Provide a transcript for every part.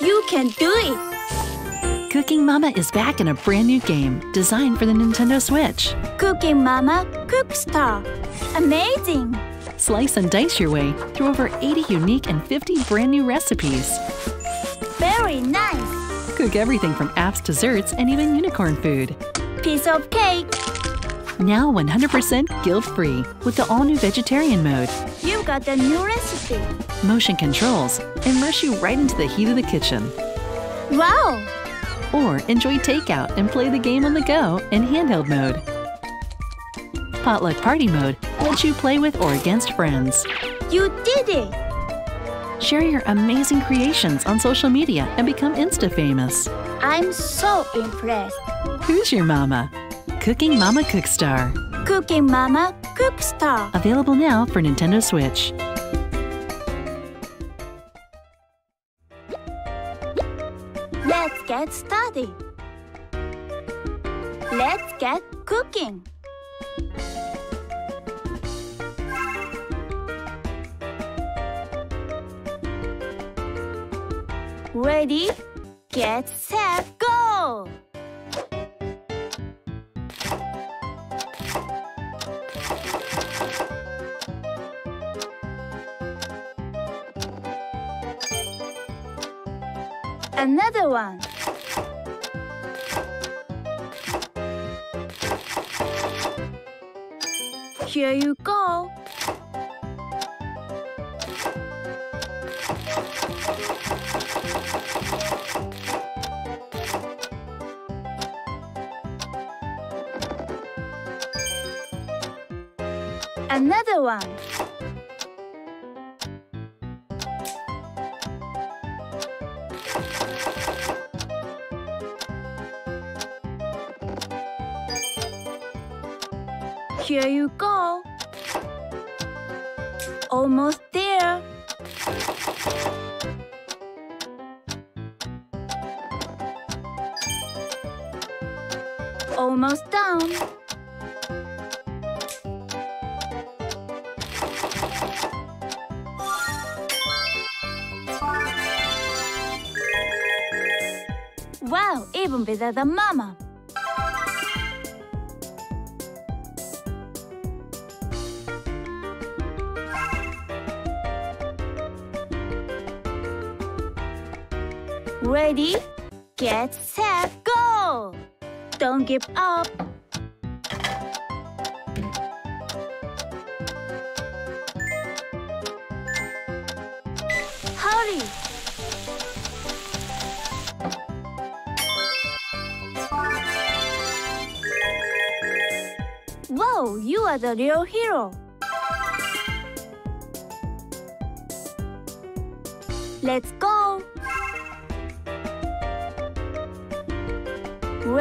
You can do it! Cooking Mama is back in a brand new game designed for the Nintendo Switch. Cooking Mama Cookstar. Amazing! Slice and dice your way through over 80 unique and 50 brand new recipes. Very nice! Cook everything from apps, desserts, and even unicorn food. Piece of cake. Now 100% guilt-free with the all-new vegetarian mode. You got the new recipe. Motion controls immerse you right into the heat of the kitchen. Wow! Or enjoy takeout and play the game on the go in handheld mode. Potluck Party mode lets you play with or against friends. You did it! Share your amazing creations on social media and become Insta-famous. I'm so impressed. Who's your mama? Cooking Mama Cookstar. Cooking Mama Cookstar. Available now for Nintendo Switch. Let's get started. Let's get cooking. Ready, get set, go! Another one. Here you go. Another one. Here you go. Almost there. Almost done. Wow, even better than Mama. Ready, get set, go! Don't give up. Hurry! Wow, you are the real hero. Let's go.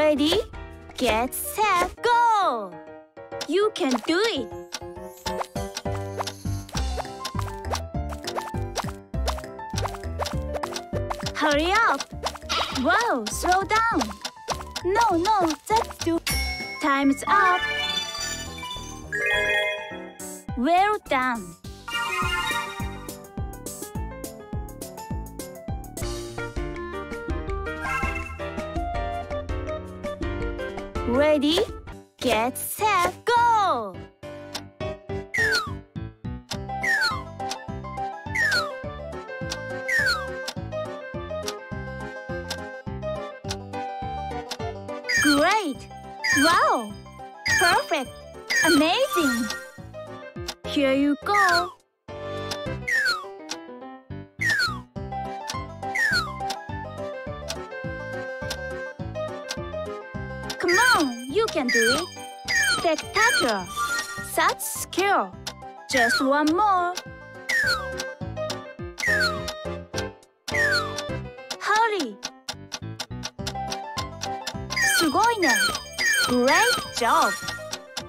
Ready, get set, go! You can do it! Hurry up! Wow, slow down! No, no, that's too... Time's up! Well done! Ready, get set, doing spectacular. Such skill. Just one more. Hurry. Sugoi. Great job.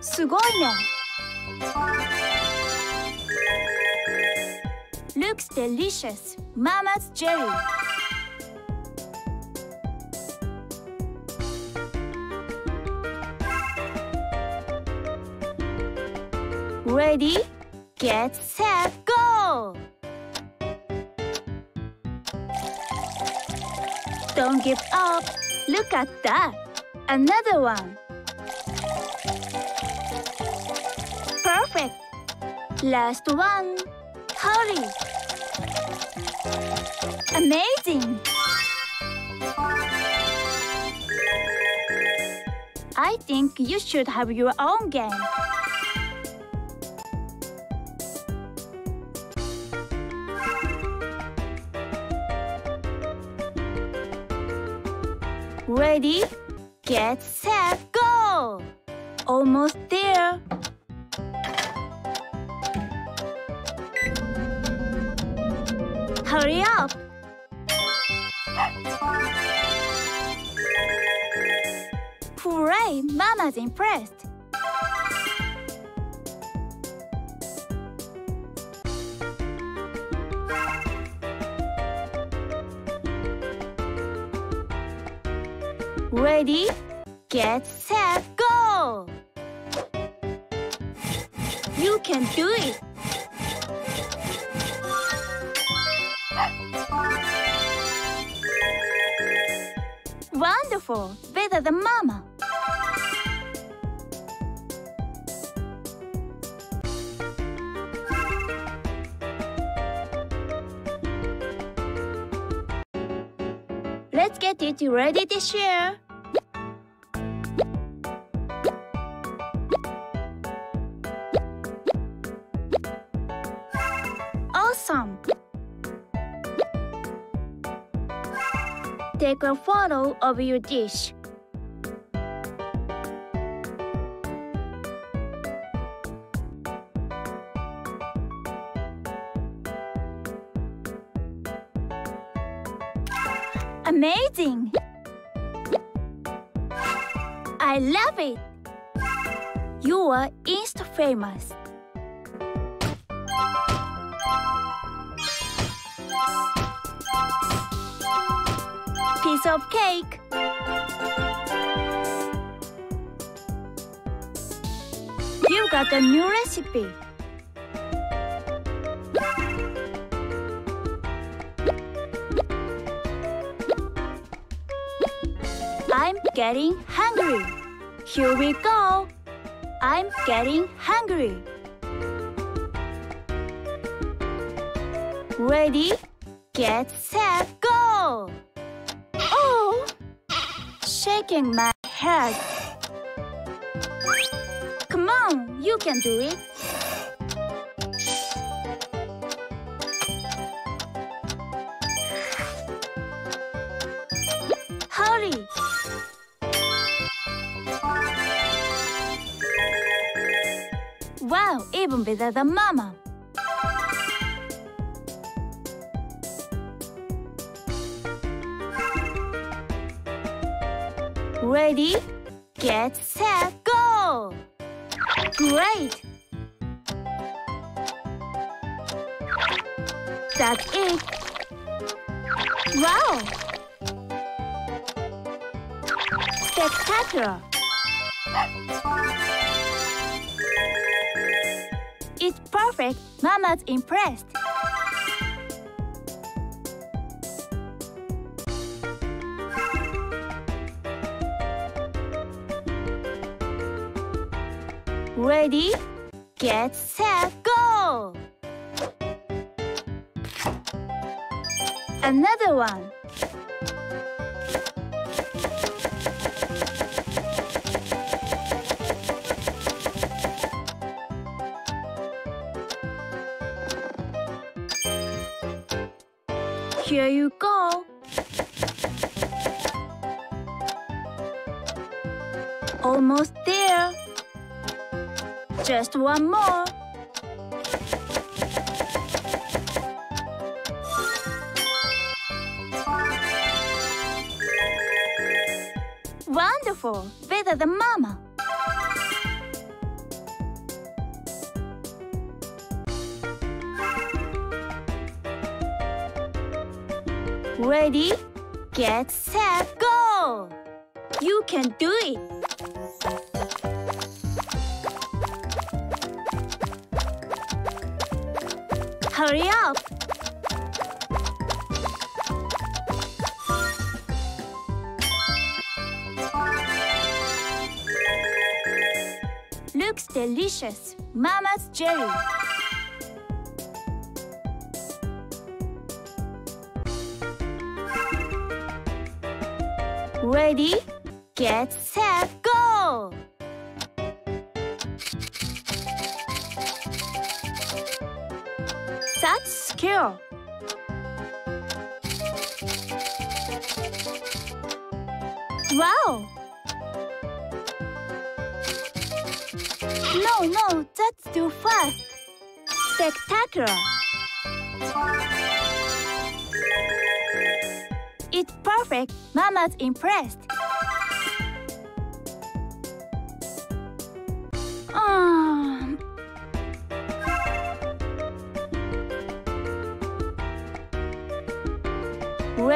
Sugoi. Looks delicious. Mama's jelly. Ready, get set, go! Don't give up. Look at that. Another one. Perfect. Last one. Hurry. Amazing. I think you should have your own game. Ready, get set, go! Almost there. Hurry up! Hooray! Mama's impressed. Ready, get set, go! You can do it! Wonderful! Better than Mama! Let's get it ready to share. Take a photo of your dish. Amazing! I love it! You are Insta Piece of cake. You got a new recipe. I'm getting hungry. Here we go. I'm getting hungry. Ready, get set, Shaking my head. Come on, you can do it. Hurry! Wow, even better than Mama. Ready, get set, go! Great! That's it! Wow! Spectacular! It's perfect! Mama's impressed! Ready, get set, go! Another one. Here you go. Almost there. Just one more. Wonderful! Better than Mama. Ready, get set, go! You can do it! Hurry up! Looks delicious. Mama's jelly. Ready? Get set. Such skill. Wow! No, no, that's too fast. Spectacular. It's perfect. Mama's impressed.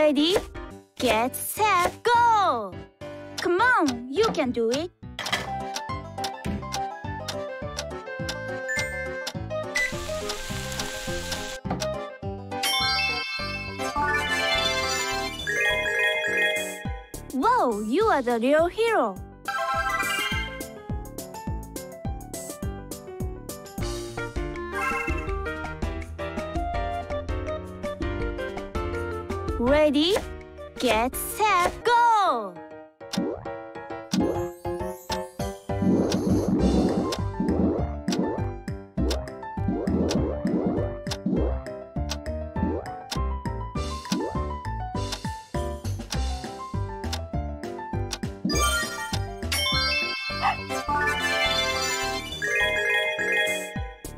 Ready, get set, go! Come on, you can do it. Whoa, you are the real hero. Ready, get set, go!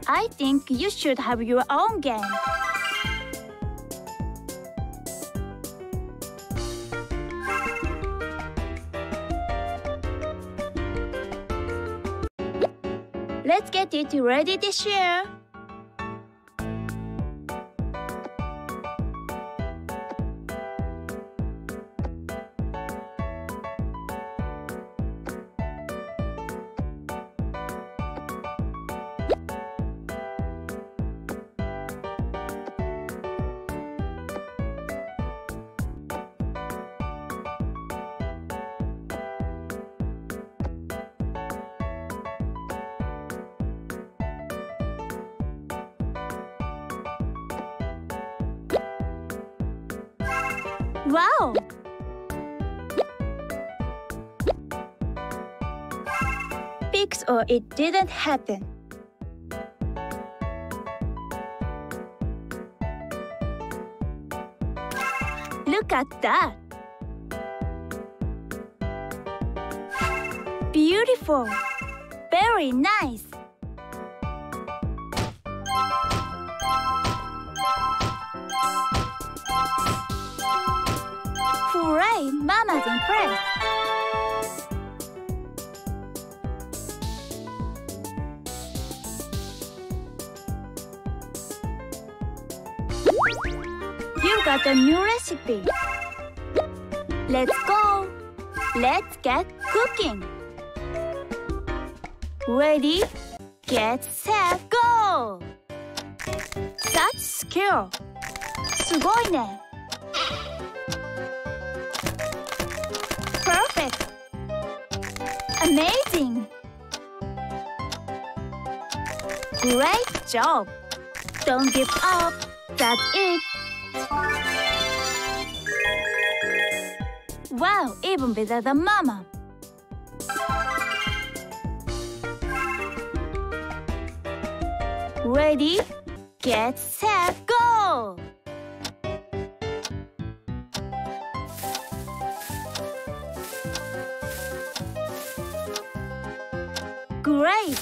I think you should have your own game. It ready this year. Wow! Fix or it didn't happen. Look at that! Beautiful! Very nice! Hooray! Mama's impressed! You got a new recipe. Let's go. Let's get cooking. Ready, get set, go. Such skill. すごいね。 Amazing. Great job. Don't give up. That's it. Wow, even better than Mama. Ready, get set, go! Great!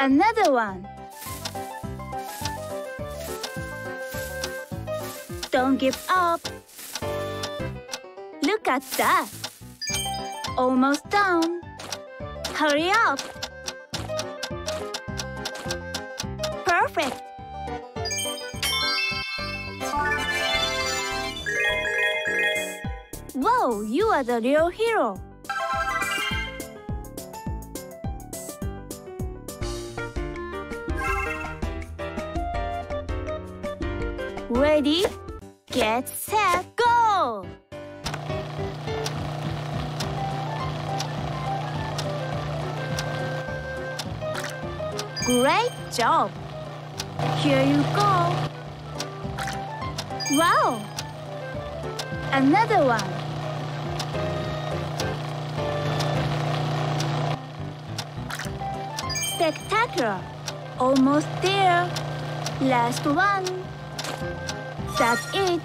Another one. Don't give up. Look at that. Almost done. Hurry up. Perfect. Whoa, you are the real hero. Ready, get set, go! Great job! Here you go! Wow! Another one! Spectacular! Almost there! Last one! That's it!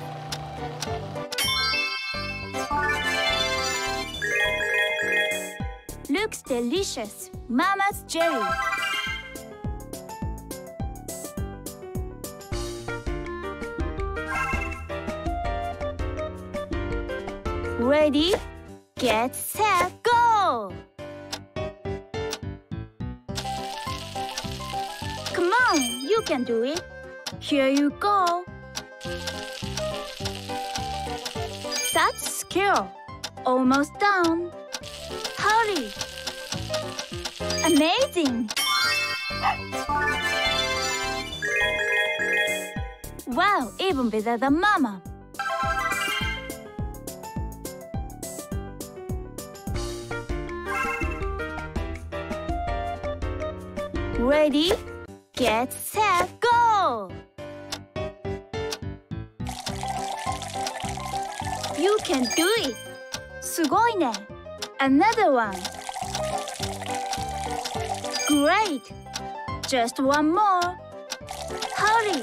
Looks delicious! Mama's jelly! Ready, get set, go! Come on, you can do it. Here you go. Skill. Almost done. Hurry. Amazing. Wow, even better than Mama. Ready, get set, go! You can do it! すごいね! Another one! Great! Just one more! Hurry!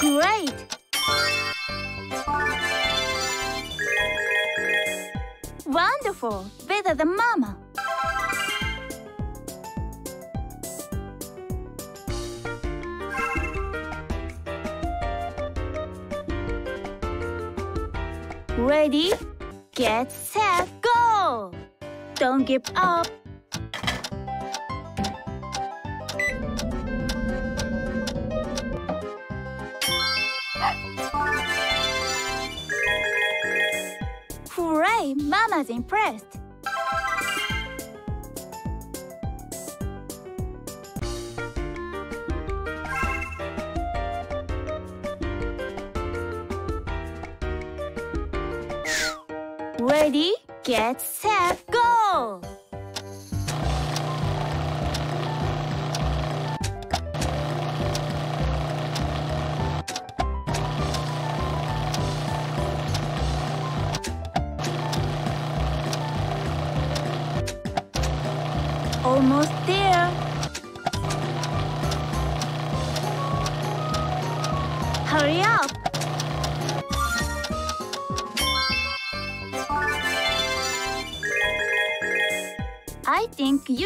Great! Wonderful! Better than Mama! Ready, get set, go! Don't give up. Hooray! Mama's impressed. Get set,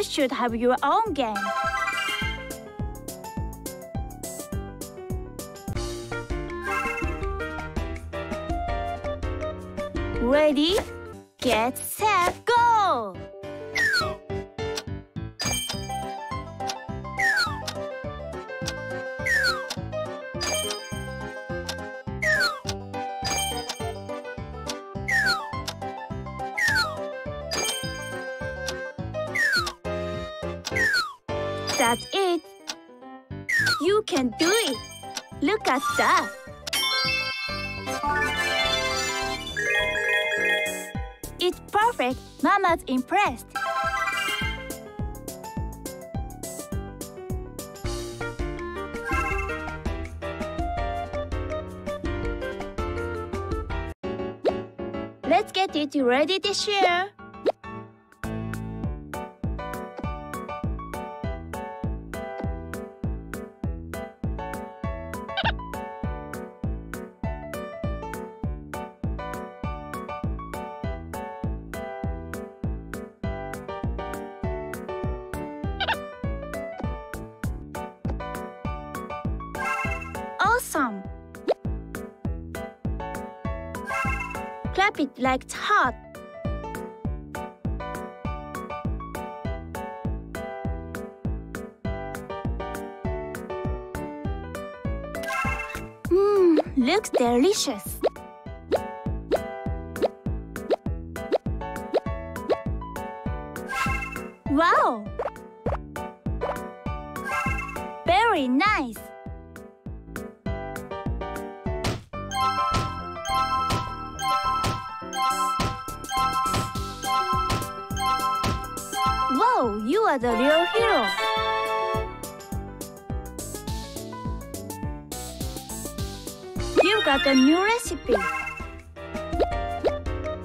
should have your own game. Ready, get set, go! That's it. You can do it. Look at that. It's perfect. Mama's impressed. Let's get it ready to share. Like hot. Mmm, looks delicious. Wow! Very nice. Are the real hero. You got a new recipe.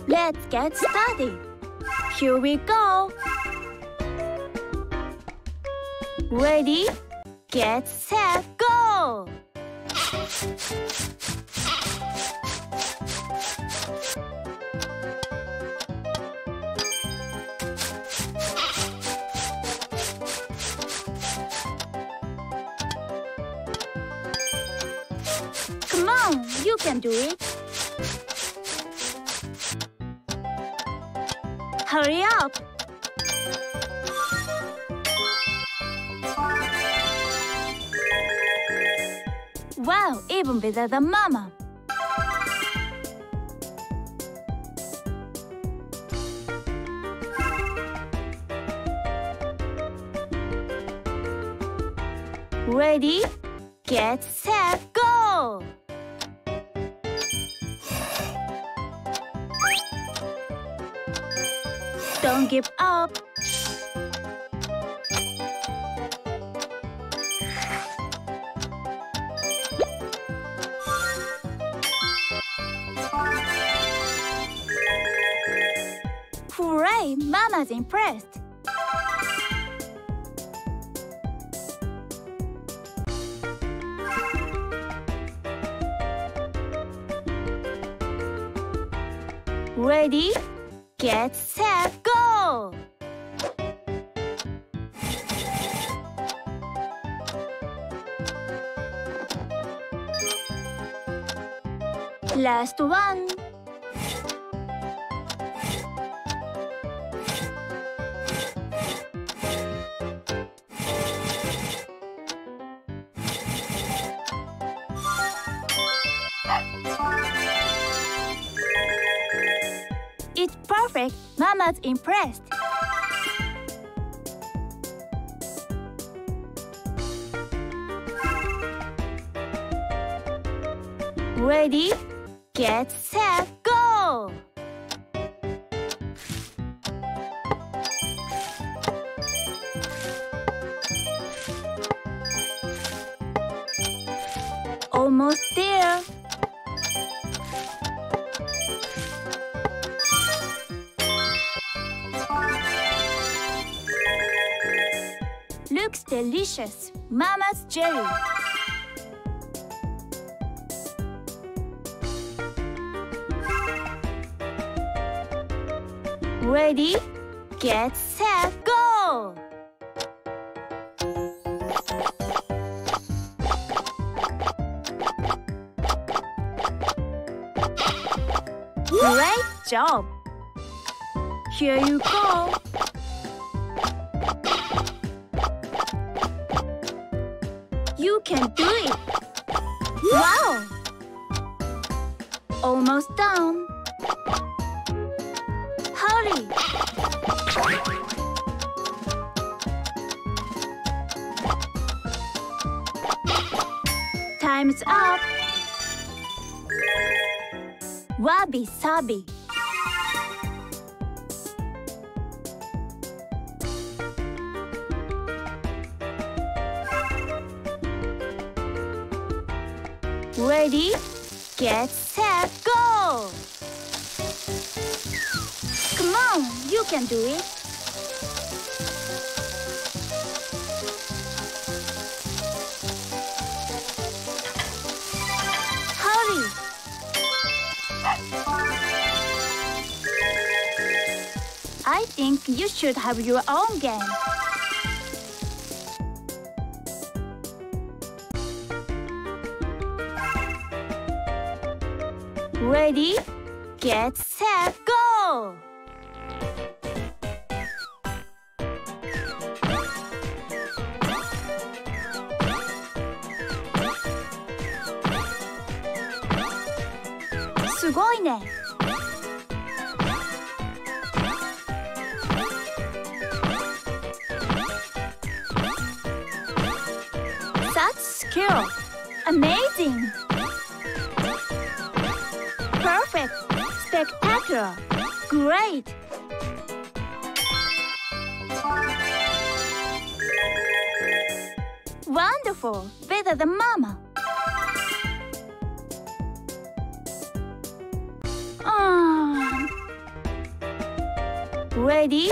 Let's get started. Here we go. Ready, get set, go! Can do it. Hurry up. Wow, even better than Mama. Ready, get set, Don't give up. Hooray! Mama's impressed. Ready, Last one. It's perfect. Mama's impressed. Ready, Ready, get set, go! Great job! Here you go. Can do it! Wow! Almost done. Hurry! Time's up! Wabi Ready, get set, go! Come on, you can do it. Hurry! I think you should have your own game. Ready, get set, go! Sugoine! That's skill! Amazing! Great! Wonderful! Better than Mama. Ah. Ready?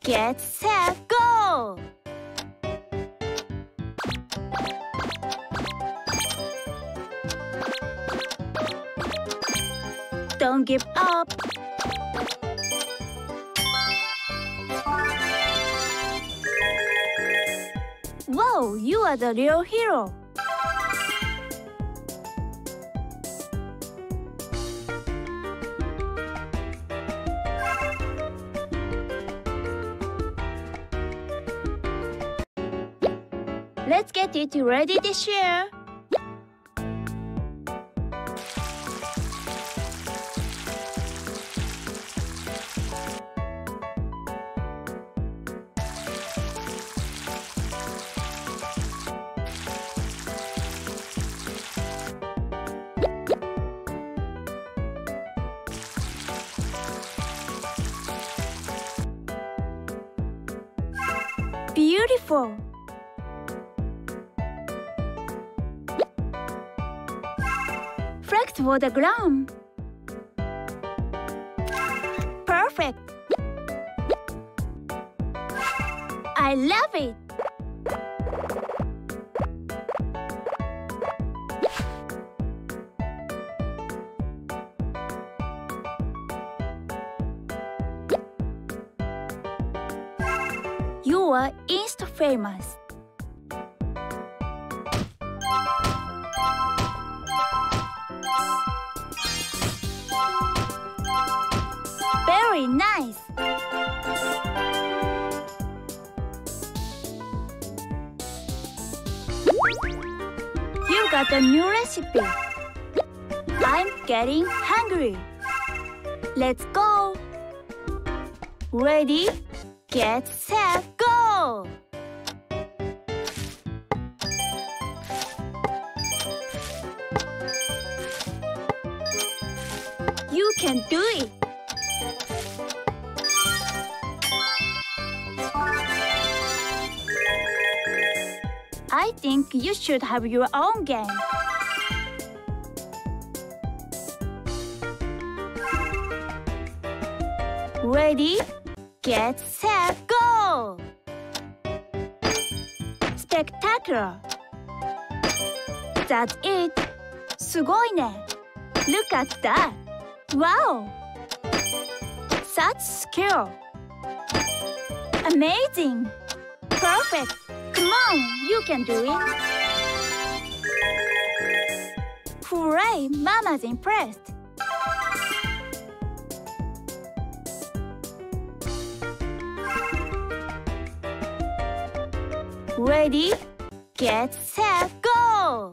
Get set, go! Don't give up! You are the real hero. Let's get it ready to share. For the ground. Perfect. I love it. You are insta famous. Got a new recipe. I'm getting hungry. Let's go. Ready, get set, you should have your own game. Ready, get set, go! Spectacular! That's it! すごいね! Look at that! Wow! Such skill! Amazing! Perfect! Come on, you can do it! Hooray! Mama's impressed! Ready, get set, go!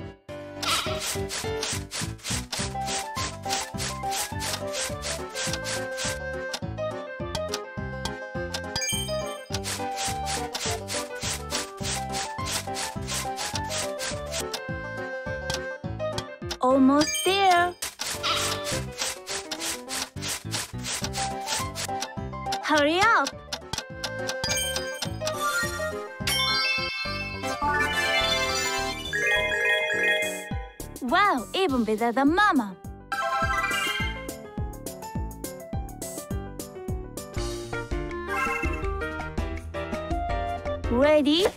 Almost there. Hurry up. Wow, even better than Mama. Ready,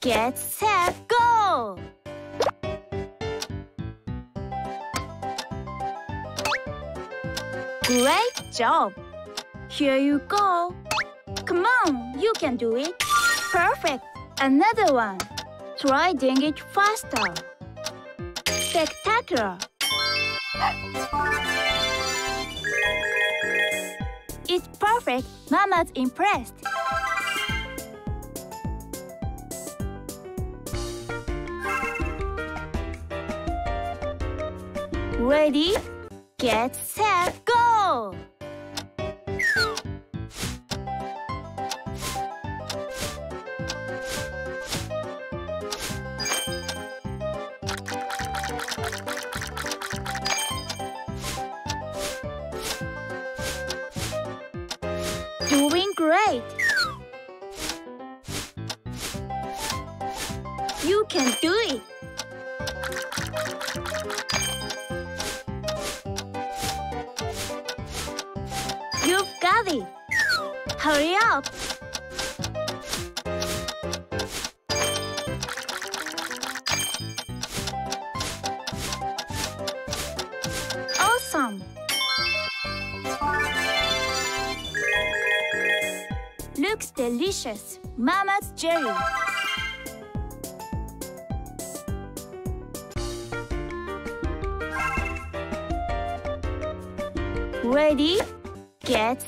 get set, go! Great job! Here you go. Come on, you can do it. Perfect. Another one. Try doing it faster. Spectacular. It's perfect. Mama's impressed. Ready, get set, go! Doing great! You can do it! Delicious! Mama's jelly! Ready, get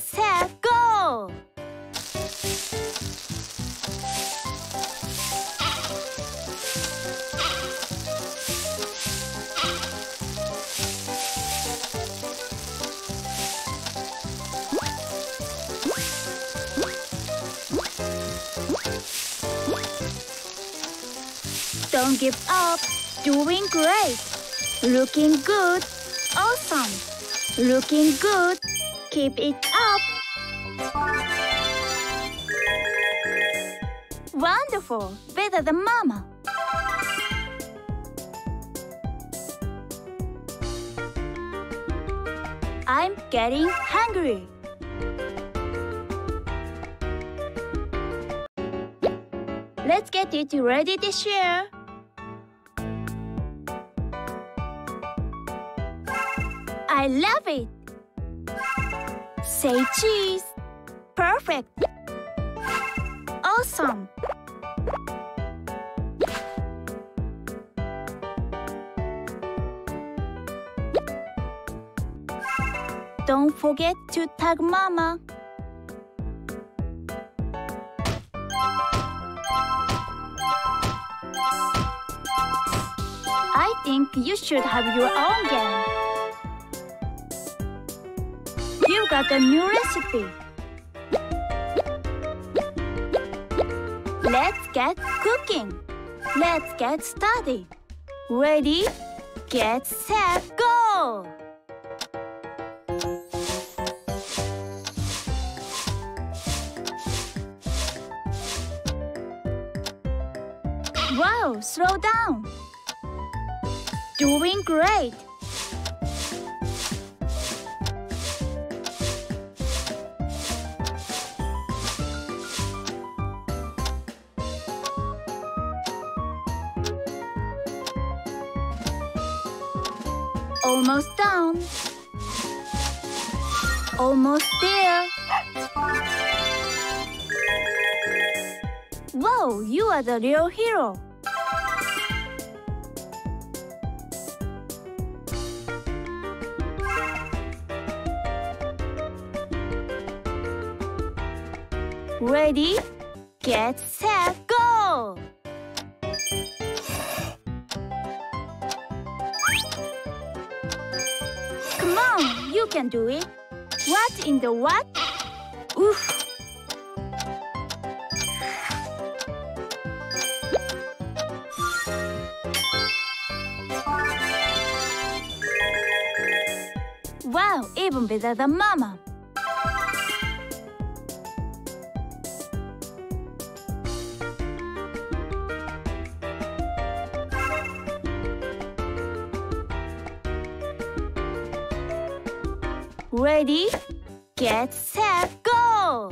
Don't give up. Doing great. Looking good. Awesome. Looking good. Keep it up. Wonderful. Better than mama. I'm getting hungry. Let's get it ready to share. I love it. Say cheese. Perfect. Awesome. Don't forget to tag mama. I think you should have your own game. You got a new recipe. Let's get cooking. Let's get started. Ready, get set, go! Wow, slow down. Doing great. Almost done. Almost there. Whoa, you are the real hero. Ready, get set, Come on, you can do it. What in the what? Oof. Wow, even better than Mama. Ready, get set, go!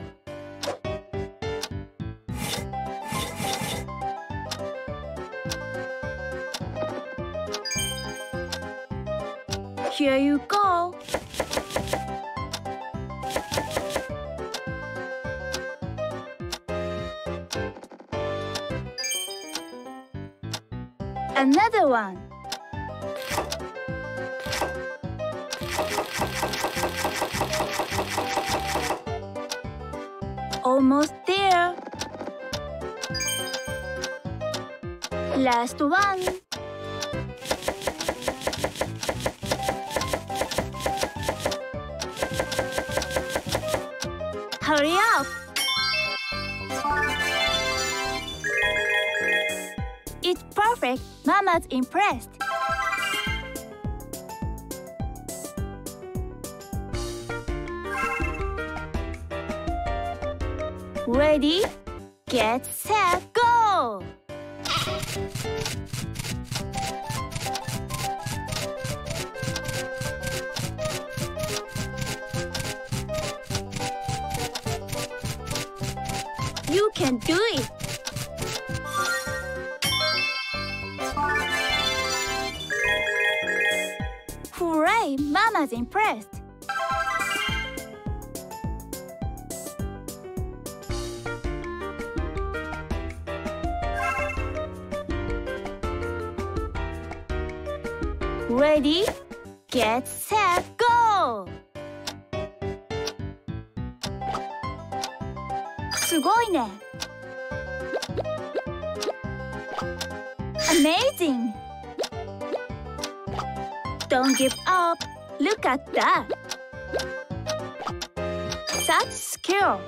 Here you go. Another one. Almost there. Last one. Hurry up! It's perfect. Mama's impressed. Ready? Get set, go! You can do it! Hooray! Mama's impressed! すごいね Amazing! Don't give up! Look at that! Such skill!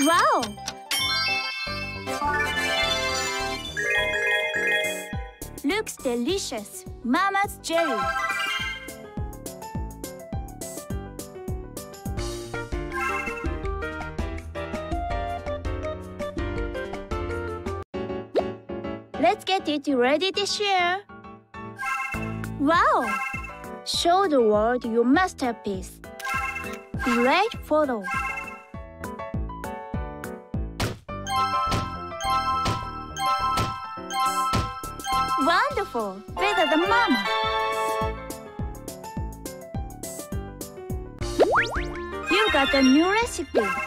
Wow! Looks delicious! Mama's jelly! Get it ready to share! Wow! Show the world your masterpiece. Great photo! Wonderful! Better than Mama! You got a new recipe!